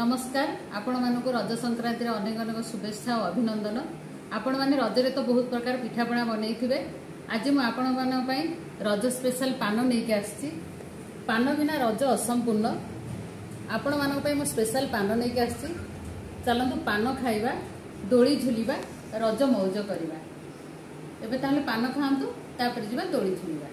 ନମସ୍କାର। ଆପଣମାନଙ୍କୁ ରଜ ସଂକ୍ରାନ୍ତିରେ ଅନେକ ଅନେକ ଶୁଭେଚ୍ଛା ଓ ଅଭିନନ୍ଦନ। ଆପଣମାନେ ରଜରେ ତ ବହୁତ ପ୍ରକାର ପିଠାପଣା ବନେଇଥିବେ। ଆଜି ମୁଁ ଆପଣମାନଙ୍କ ପାଇଁ ରଜ ସ୍ପେଶାଲ ପାନ ନେଇକି ଆସିଛି। ପାନ ବିନା ରଜ ଅସମ୍ପୂର୍ଣ୍ଣ। ଆପଣମାନଙ୍କ ପାଇଁ ମୁଁ ସ୍ପେଶାଲ ପାନ ନେଇକି ଆସିଛି। ଚାଲନ୍ତୁ ପାନ ଖାଇବା ଦୋଳି ଝୁଲିବା ରଜ ମଉଜ କରିବା। ଏବେ ତାହେଲେ ପାନ ଖାଆନ୍ତୁ ତାପରେ ଯିବା ଦୋଳି ଝୁଲିବା।